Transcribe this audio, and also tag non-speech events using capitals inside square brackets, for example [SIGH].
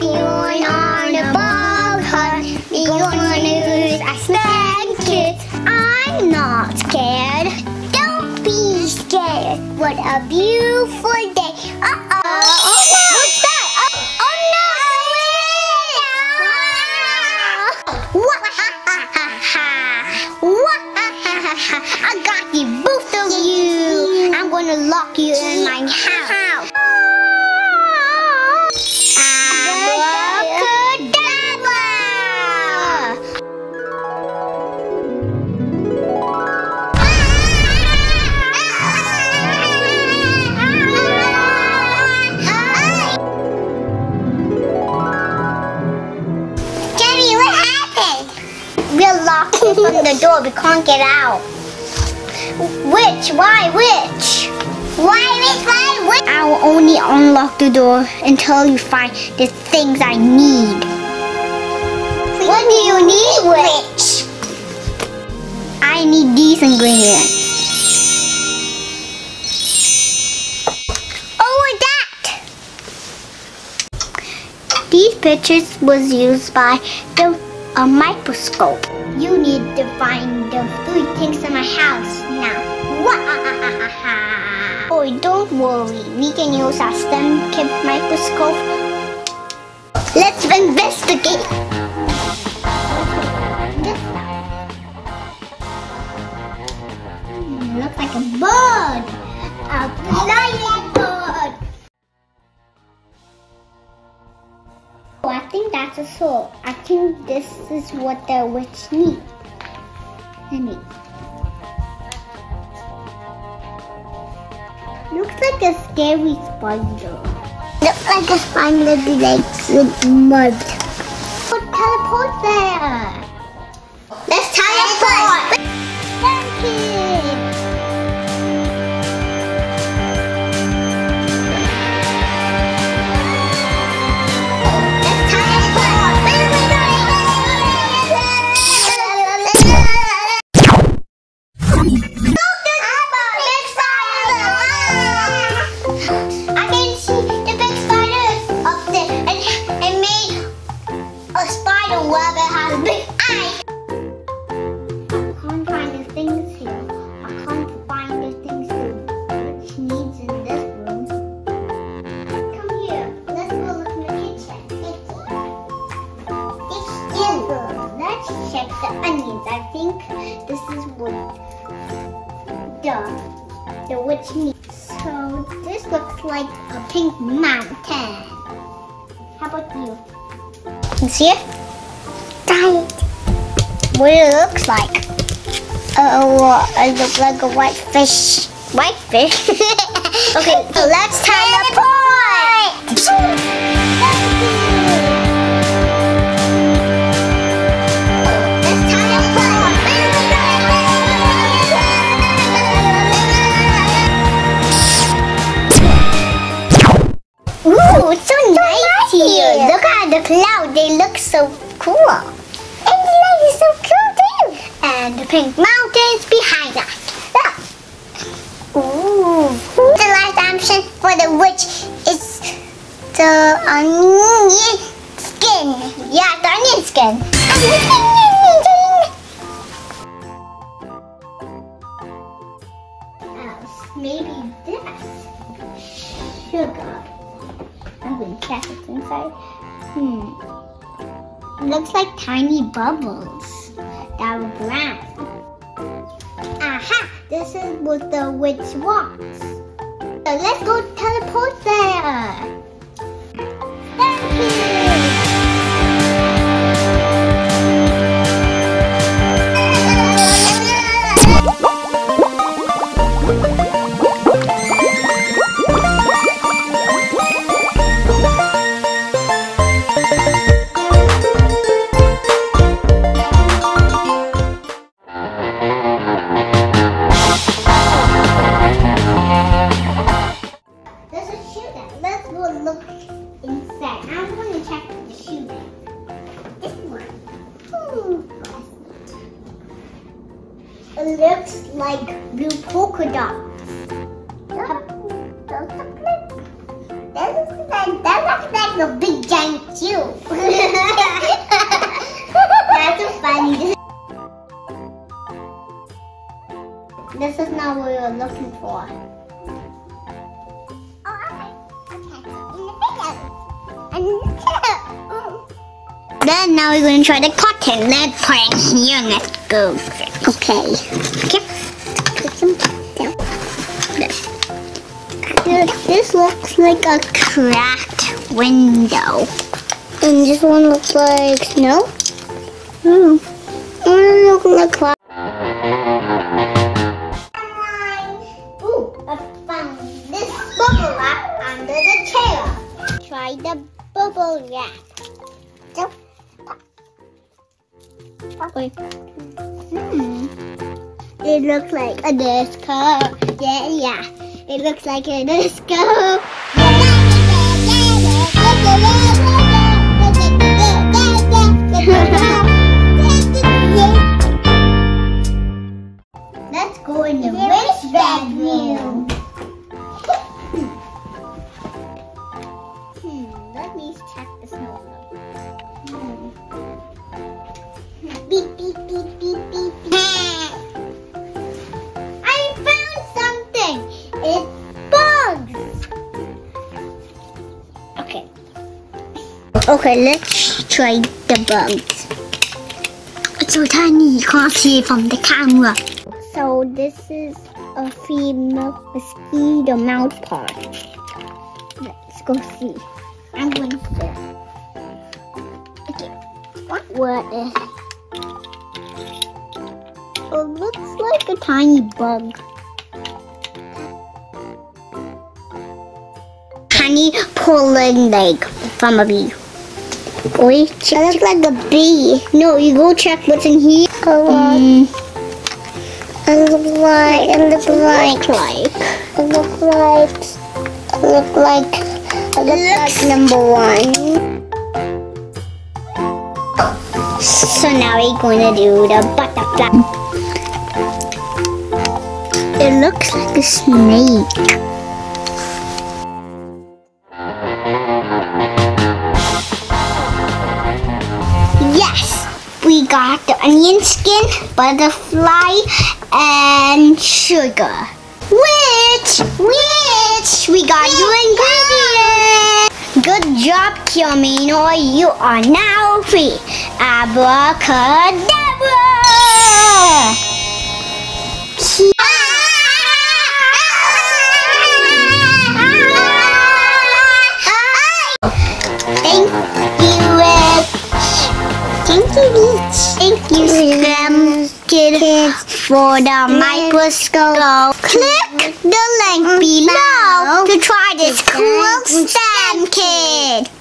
going on a bog hunt. Me gonna lose a snag kid. I'm not scared. Don't be scared. What a beautiful from the door. We can't get out. Which? Why? Which? Why? Which? Why? Which? I will only unlock the door until you find the things I need. What do you need? Which? I need these ingredients. Oh, that! These pictures was used by the a microscope. You need to find the three things in my house now. Oh, don't worry. We can use our STEMKids microscope. Let's investigate. Hmm, looks like a bird. A flying I think that's a sword. I think this is what the witch needs. Honey. Looks like a scary spider. Looks like a spider legs with mud. Teleport there. Let's teleport. The the needs. So this looks like a pink mountain. How about you? Can you see it? Got it. What it looks like? Oh, it looks like a white fish. White fish? [LAUGHS] okay, so [LAUGHS] let's teleport! Let's so cool. And the light is so cool too. And the pink mountains behind us. Look. Ooh. The last option for the witch is the onion skin. Yeah, the onion skin. Uh, Maybe this. Sugar. I'm going to check what's inside. Hmm. Looks like tiny bubbles that are brown. Aha! This is what the witch wants. So let's go teleport there. looks like blue polka dot. That looks like, a big giant shoe. [LAUGHS] That's so funny. This is not what we were looking for. Oh, okay. Okay, in the video. In the video. Then now we're going to try the cotton. Let's put it here. Let's go. Okay. Okay. Put some down. This looks like a cracked window. And this one looks like snow. Hmm. It looks like Hmm. It looks like a disco. Yeah, yeah. It looks like a disco. [LAUGHS] Let's go in the rich bedroom. Okay, let's try the bugs. It's so tiny, you can't see it from the camera. So this is a female mosquito mouth part. Let's go see. I'm going to see. Okay. What word is it looks like a tiny bug. Tiny pulling leg from a bee. Wait, that looks like a bee. No, you go check what's in here. Um, it looks like, it looks like, like, it looks like, it looks like, it looks like number one. So now we're going to do the butterfly. It looks like a snake. Onion skin, butterfly, and sugar. Witch, witch, we got your ingredients. Good job, Kiyomi and Ori. You are now free. Abracadabra! [LAUGHS] Thank you. Thank you. Thank Kids, for the microscope. Click the link below to try this cool STEM kit.